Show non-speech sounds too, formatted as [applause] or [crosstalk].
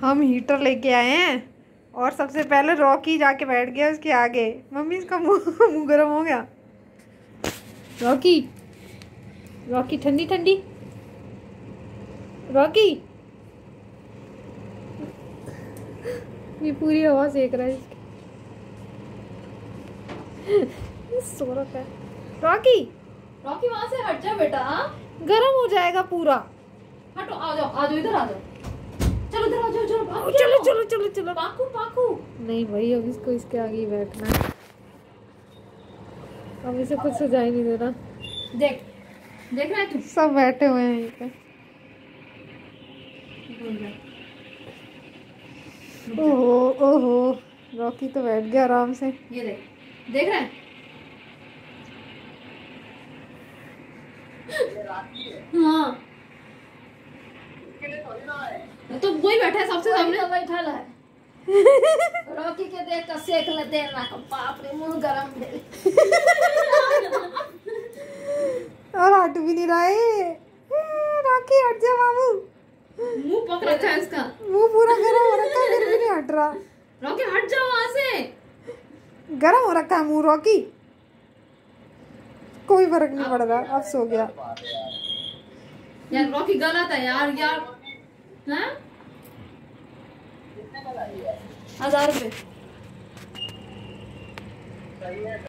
हम हीटर लेके आए हैं और सबसे पहले रॉकी जाके बैठ गया उसके आगे। मम्मी इसका मुँह मुँह गर्म हो गया। रॉकी रॉकी ठंडी ठंडी। रॉकी। ये पूरी हवा सेक रहा है इसकी। सो रखा है। रॉकी। रॉकी वहाँ से हट जा बेटा गर्म हो जाएगा पूरा। हटो आ जाओ आ जाओ इधर आ जाओ इधर आ जाओ। चलो चलो चलो चलो पाकू पाकू। नहीं भाई अब इसको इसके आगे ही बैठना है। अब इसे कुछ सुझाई नहीं दे रहा देख देख रहा है तू? सब बैठे हुए हैं यहीं पे। ओहो ओहो रॉकी तो बैठ गया आराम से। ये देख देख रहा है? हाँ तो वही बैठा है सबसे सामने। तो बैठल है। [laughs] रॉकी के देख कर सेक ले दे ना बाप रे मुँह गरम दे और हट भी नहीं रहा है। रॉकी हट जा बाबू। मुँह पक रखा है इसका। मुँह पूरा गर्म हो रखा है फिर भी नहीं हट रहा। रॉकी हट जाओ वहाँ से। गर्म हो रखा है मुँह रॉकी। कोई फ़र्क नहीं पड़ रहा अब सो गया। यार रॉकी गलत है यार यार। हाँ? हज़ार रुपए